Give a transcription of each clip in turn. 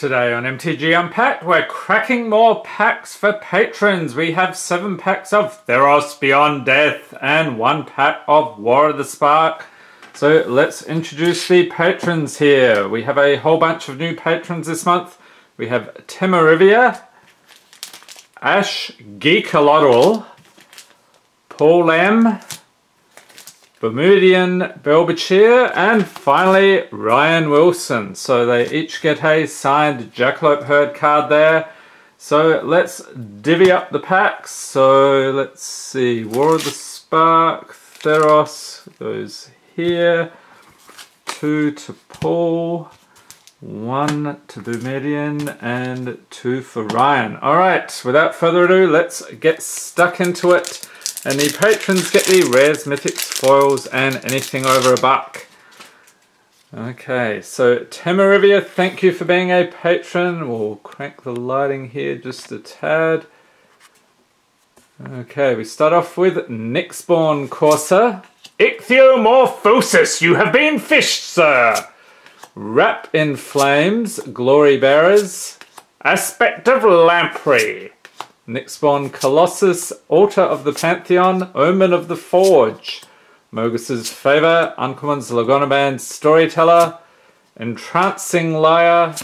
Today on MTG Unpacked, we're cracking more packs for patrons. We have seven packs of Theros Beyond Death and one pack of War of the Spark. So let's introduce the patrons here. We have a whole bunch of new patrons this month. We have Temerivia, Ash Geekalodl, Paul M, Boumediene Belbachir, and finally Ryan Wilson. So they each get a signed Jackalope Herd card there. So let's divvy up the packs. So let's see, War of the Spark, Theros goes here, two to Paul, one to Boumediene, and two for Ryan. All right, without further ado, let's get stuck into it. And the patrons get the rares, mythics, foils, and anything over a buck. Okay, so Temerivia, thank you for being a patron. We'll crank the lighting here just a tad. Okay, we start off with Nyxborn Courser. Ichthyomorphosis, you have been fished, sir! Wrap in Flames, Glory Bearers. Aspect of Lamprey. Next Nyxborn Colossus, Altar of the Pantheon, Omen of the Forge, Mogis's Favor, Uncommon's Lagonna-Band Storyteller, Entrancing Lyre,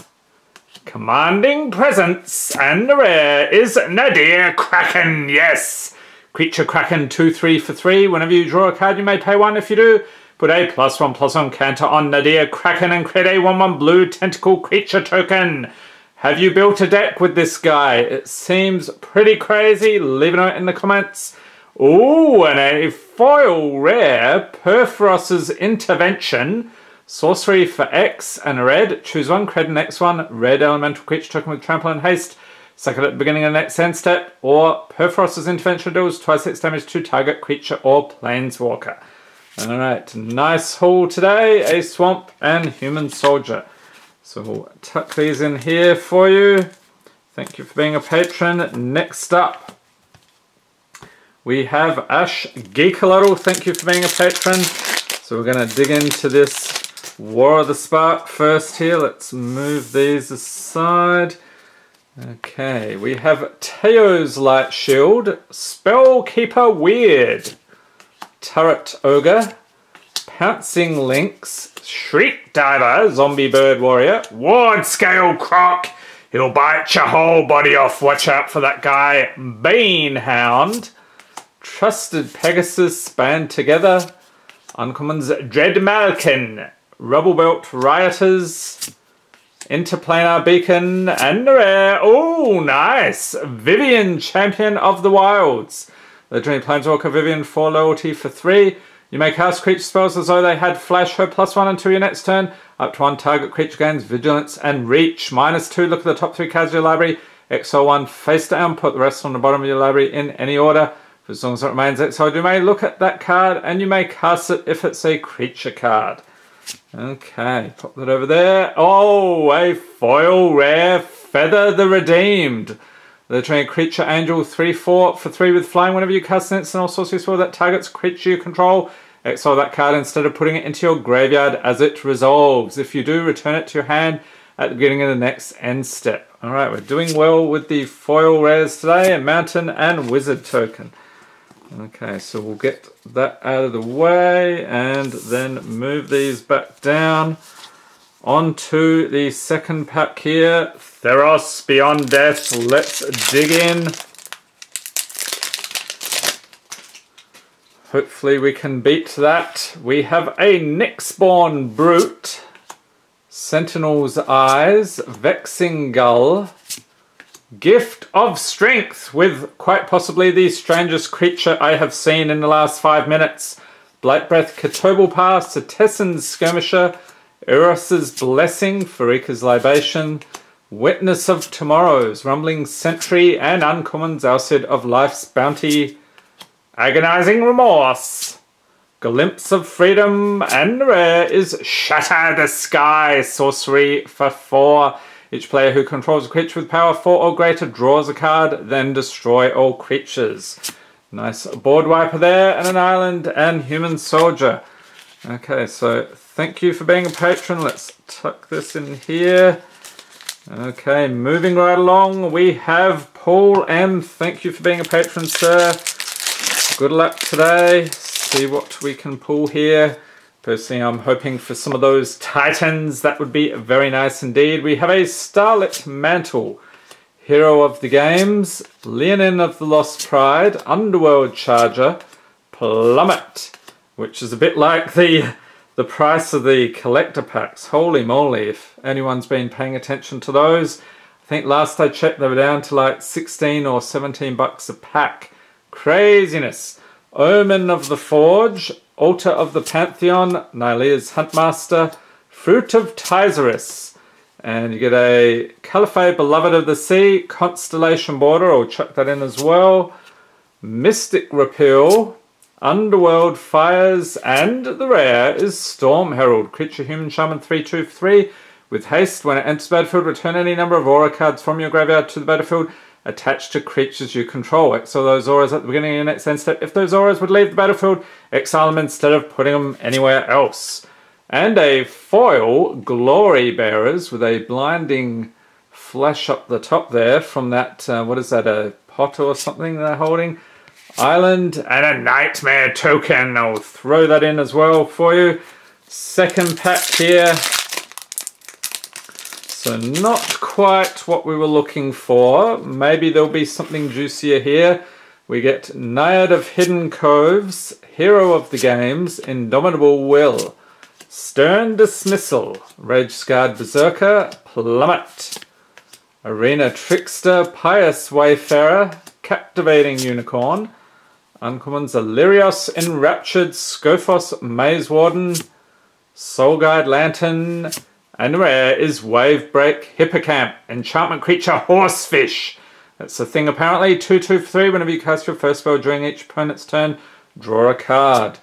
Commanding Presence, and the rare is Nadir Kraken, yes! Creature Kraken 2-3 for 3. Whenever you draw a card, you may pay 1 if you do. Put a plus 1 plus 1 counter on Nadir Kraken and create a 1-1 blue tentacle creature token. Have you built a deck with this guy? It seems pretty crazy. Leave a note in the comments. Ooh, and a foil rare, Purphoros's Intervention. Sorcery for X and red. Choose one, create the next one. Red elemental creature token with trample and haste. Second at the beginning of the next end step. Or Purphoros's Intervention deals twice its damage to target creature or planeswalker. Alright, nice haul today. A Swamp and Human Soldier. So we'll tuck these in here for you. Thank you for being a patron. Next up, we have Ash Geekalodl. Thank you for being a patron. So we're going to dig into this War of the Spark first here. Let's move these aside. Okay, we have Teyo's Lightshield, Spellkeeper Weird, Turret Ogre, Pouncing Lynx, Shriek Diver, Zombie Bird Warrior, Ward Scale Croc, he'll bite your whole body off, watch out for that guy, Bean Banehound, Trusted Pegasus band together, Uncommons Dread Malkin, Rubble Belt Rioters, Interplanar Beacon, and the rare, oh nice, Vivien, Champion of the Wilds. The Dream Planeswalker Vivien for loyalty for three. You may cast creature spells as though they had flash her plus one until your next turn. Up to one target creature gains vigilance and reach. Minus two, look at the top three cards of your library. Exile one face down, put the rest on the bottom of your library in any order. For as long as it remains exiled, you may look at that card and you may cast it if it's a creature card. Okay, pop that over there. Oh, a foil rare Feather the Redeemed. The train creature angel 3-4 for 3 with flying. Whenever you cast an instant or sorcery spell that targets creature you control, exile that card instead of putting it into your graveyard as it resolves. If you do, return it to your hand at the beginning of the next end step. Alright, we're doing well with the foil rares today, a mountain and wizard token. Okay, so we'll get that out of the way and then move these back down. onto the second pack here, Theros Beyond Death. Let's dig in. Hopefully we can beat that. We have a Nyxborn Brute, Sentinel's Eyes, Vexing Gull, Gift of Strength with quite possibly the strangest creature I have seen in the last five minutes. Blight breath, Blightbreath Catoblepas, Setessan's Skirmisher, Eros's Blessing, Pharika's Libation, Witness of Tomorrow's, Rumbling Sentry, and Uncommon's Alseid of Life's Bounty, Agonizing Remorse, Glimpse of Freedom, and rare is Shatter the Sky, Sorcery for 4. Each player who controls a creature with power 4 or greater draws a card, then destroy all creatures. Nice board wiper there, and an island, and human soldier. Okay, so thank you for being a patron. Let's tuck this in here. Okay, moving right along, we have Paul M. Thank you for being a patron, sir. Good luck today. See what we can pull here. Personally, I'm hoping for some of those titans. That would be very nice indeed. We have a Starlit Mantle. Hero of the Games, Leonin of the Lost Pride, Underworld Charger, Plummet, which is a bit like the the price of the collector packs. Holy moly, if anyone's been paying attention to those. I think last I checked they were down to like 16 or 17 bucks a pack. Craziness. Omen of the Forge, Altar of the Pantheon, Nylea's Huntmaster, Fruit of Tizerus. And you get a Callaphe Beloved of the Sea, Constellation Border, I'll chuck that in as well. Mystic Repeal, Underworld Fires, and the rare is Storm Herald, Creature Human Shaman 323. With haste, when it enters the battlefield, return any number of aura cards from your graveyard to the battlefield attached to creatures you control. Exile those auras at the beginning of your next end step. If those auras would leave the battlefield, exile them instead of putting them anywhere else. And a foil Glory Bearers with a blinding flash up the top there from that, uh, what is that, a pot or something they're holding? Island and a Nightmare token. I'll throw that in as well for you. Second pack here. So not quite what we were looking for. Maybe there'll be something juicier here. We get Naiad of Hidden Coves, Hero of the Games, Indomitable Will, Stern Dismissal, Rage Scarred Berserker, Plummet, Arena Trickster, Pious Wayfarer, Captivating Unicorn, Uncommons Alirios, Enraptured, Skophos, Maze Warden, Soul Guide Lantern, and rare is Wavebreak Hippocamp, Enchantment Creature Horsefish. That's the thing apparently. 2 2 3 whenever you cast your first spell during each opponent's turn, draw a card.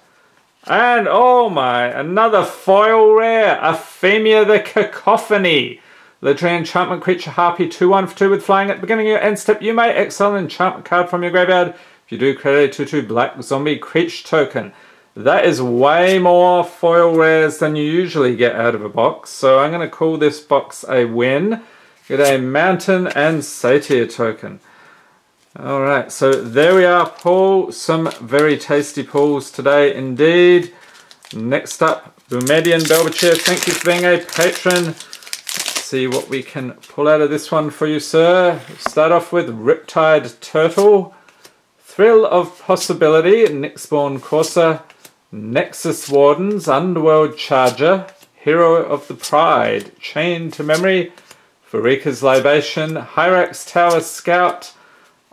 And oh my, another foil rare, Aphemia the Cacophony. Legendary enchantment creature Harpy 2 1 for 2 with flying at the beginning of your end step. You may exile an enchantment card from your graveyard if you do, credit 2 2 Black Zombie Creature Token. That is way more foil rares than you usually get out of a box. So I'm going to call this box a win. Get a Mountain and Satyr token. Alright, so there we are, Paul. Some very tasty pulls today indeed. Next up, Boumediene Belbachir, thank you for being a patron. Let's see what we can pull out of this one for you, sir. Start off with Riptide Turtle. Thrill of Possibility, Nyxborn Courser, Nexus Wardens, Underworld Charger, Hero of the Pride, Chain to Memory, Pharika's Libation, Hyrax Tower Scout,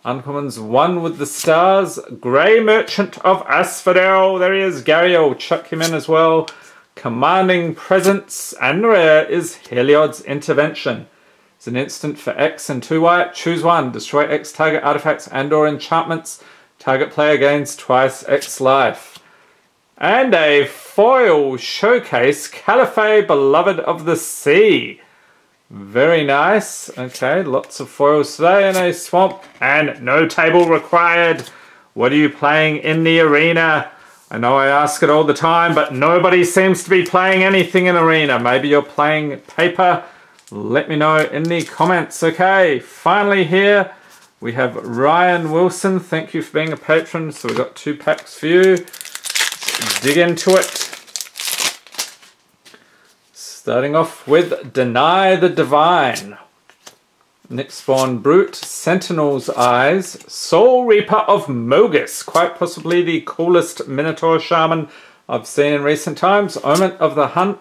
Uncommons One with the Stars, Grey Merchant of Asphodel, there he is, Gary, I'll chuck him in as well, Commanding Presence, and rare is Heliod's Intervention. It's an instant for X and 2 white. Choose one. Destroy X target artifacts and or enchantments. Target player gains twice X life. And a foil showcase Callaphe Beloved of the Sea. Very nice. Okay, lots of foils today in a swamp. And no table required. What are you playing in the arena? I know I ask it all the time, but nobody seems to be playing anything in arena. Maybe you're playing paper let me know in the comments. Okay, finally here we have Ryan Wilson. Thank you for being a patron. So we've got two packs for you. Let's dig into it. Starting off with Deny the Divine. Nyxborn Brute, Sentinel's Eyes, Soul Reaper of Mogis, quite possibly the coolest Minotaur Shaman I've seen in recent times. Omen of the Hunt,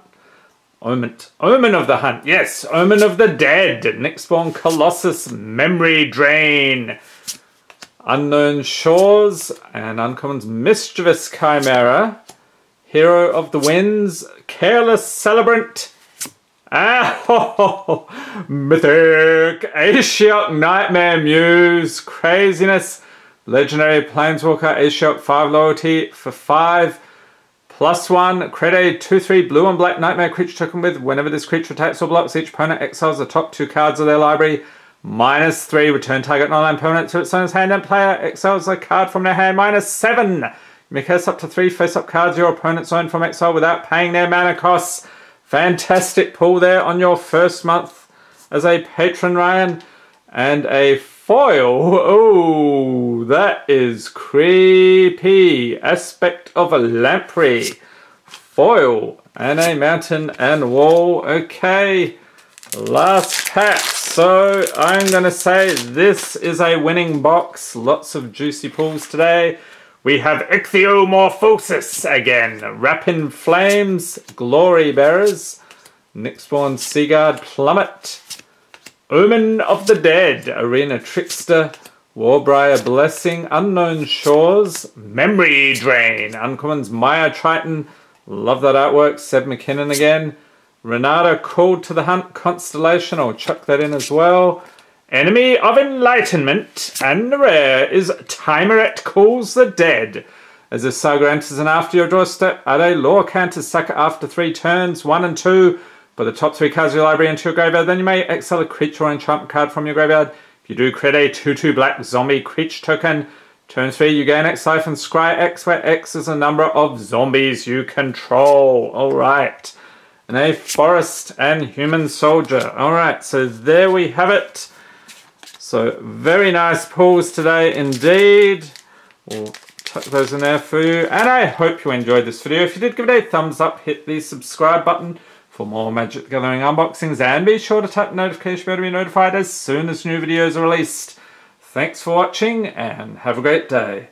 Omen. Omen of the Hunt. Yes, Omen of the Dead. Nyxborn Colossus. Memory Drain. Unknown Shores. And Uncommon's Mischievous Chimera. Hero of the Winds. Careless Celebrant. Ah, oh, Mythic. Ashiok Nightmare Muse. Craziness. Legendary Planeswalker. Ashiok 5 loyalty for 5. Plus one, create a 2-3 blue and black nightmare creature token with whenever this creature attacks or blocks, each opponent exiles the top two cards of their library. Minus three, return target non-land permanent to its owner's hand and player exiles a card from their hand. Minus seven, you may cast up to three face-up cards your opponent's own from exile without paying their mana costs. Fantastic pull there on your first month as a patron Ryan and a foil. Oh, that is creepy. Aspect of a lamprey. Foil and a mountain and wall. Okay, last pack. So I'm going to say this is a winning box. Lots of juicy pulls today. We have Ichthyomorphosis again. Wrap in Flames, Glory Bearers, Nyxborn Seaguard Plummet, Omen of the Dead, Arena Trickster, Warbriar Blessing, Unknown Shores, Memory Drain, Uncommons Mire Triton, love that artwork, Seb McKinnon again, Renata called to the hunt constellation. I'll chuck that in as well. Enemy of Enlightenment, and the rare is Tymaret Calls the Dead. As this saga enters and after your doorstep, add a Lore Sucker after three turns, one and two. Put the top three cards of your library into your graveyard, then you may exile a creature or enchantment card from your graveyard. If you do, create a 2-2 black zombie creature token. Turn 3, you gain X life and scry X, where X is a number of zombies you control. Alright and a forest and human soldier. All right, so there we have it. So very nice pulls today indeed. We'll tuck those in there for you. And I hope you enjoyed this video. If you did, give it a thumbs up, hit the subscribe button for more Magic the Gathering unboxings. And be sure to tap the notification bell to be notified as soon as new videos are released. Thanks for watching and have a great day.